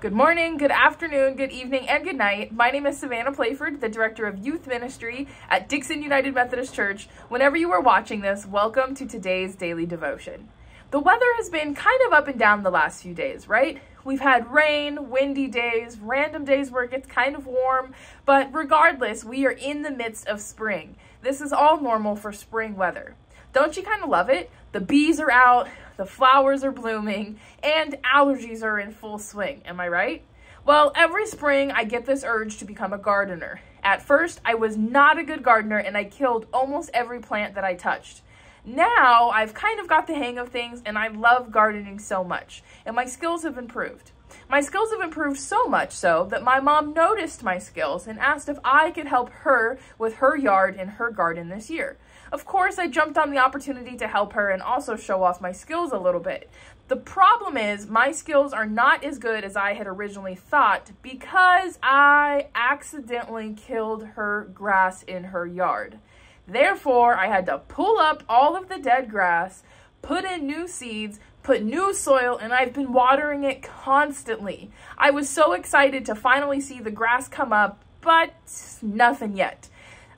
Good morning, good afternoon, good evening, and good night. My name is Savannah Playford, the Director of Youth Ministry at Dixon United Methodist Church. Whenever you are watching this, welcome to today's daily devotion. The weather has been kind of up and down the last few days, right? We've had rain, windy days, random days where it gets kind of warm, but regardless, we are in the midst of spring. This is all normal for spring weather. Don't you kind of love it? The bees are out, the flowers are blooming, and allergies are in full swing. Am I right? Well, every spring I get this urge to become a gardener. At first, I was not a good gardener and I killed almost every plant that I touched. Now, I've kind of got the hang of things and I love gardening so much, and my skills have improved. My skills have improved so much so that my mom noticed my skills and asked if I could help her with her yard and her garden this year. Of course, I jumped on the opportunity to help her and also show off my skills a little bit. The problem is my skills are not as good as I had originally thought because I accidentally killed her grass in her yard. Therefore, I had to pull up all of the dead grass, put in new seeds, put new soil, and I've been watering it constantly. I was so excited to finally see the grass come up, but nothing yet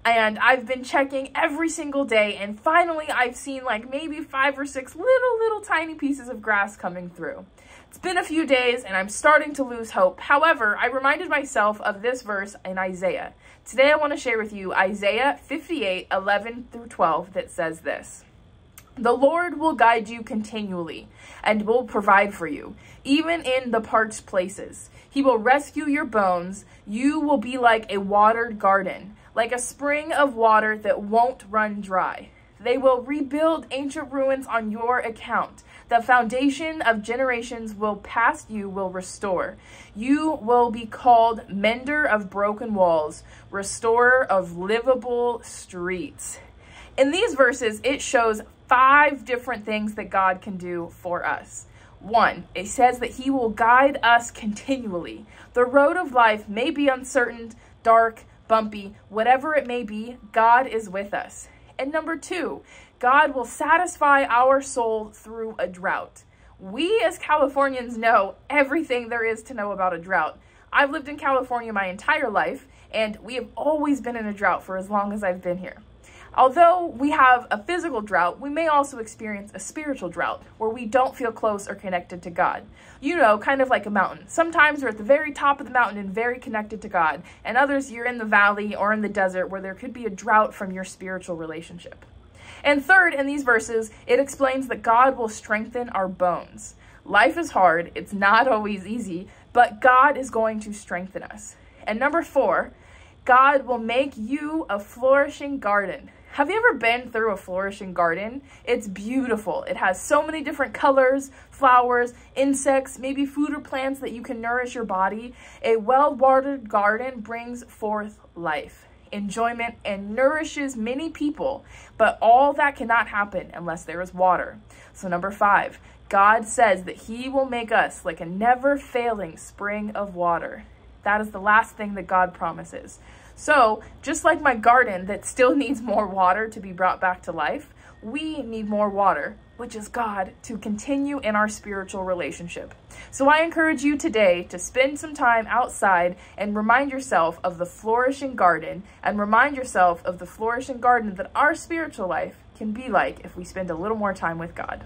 and I've been checking every single day and finally I've seen like maybe five or six little little tiny pieces of grass coming through. It's been a few days and I'm starting to lose hope. However, I reminded myself of this verse in Isaiah. Today I want to share with you Isaiah 58, 11 through 12 that says this. The Lord will guide you continually and will provide for you, even in the parched places. He will rescue your bones. You will be like a watered garden like a spring of water that won't run dry. They will rebuild ancient ruins on your account. The foundation of generations will past you will restore. You will be called mender of broken walls, restorer of livable streets. In these verses, it shows five different things that God can do for us. One, it says that he will guide us continually. The road of life may be uncertain, dark, bumpy, whatever it may be, God is with us. And number two, God will satisfy our soul through a drought. We as Californians know everything there is to know about a drought. I've lived in California my entire life, and we have always been in a drought for as long as I've been here. Although we have a physical drought, we may also experience a spiritual drought where we don't feel close or connected to God. You know, kind of like a mountain. Sometimes we're at the very top of the mountain and very connected to God, and others you're in the valley or in the desert where there could be a drought from your spiritual relationship. And third, in these verses, it explains that God will strengthen our bones. Life is hard, it's not always easy, but God is going to strengthen us. And number four, God will make you a flourishing garden. Have you ever been through a flourishing garden? It's beautiful. It has so many different colors, flowers, insects, maybe food or plants that you can nourish your body. A well-watered garden brings forth life, enjoyment, and nourishes many people, but all that cannot happen unless there is water. So number five, God says that he will make us like a never-failing spring of water. That is the last thing that God promises. So just like my garden that still needs more water to be brought back to life, we need more water, which is God, to continue in our spiritual relationship. So I encourage you today to spend some time outside and remind yourself of the flourishing garden and remind yourself of the flourishing garden that our spiritual life can be like if we spend a little more time with God.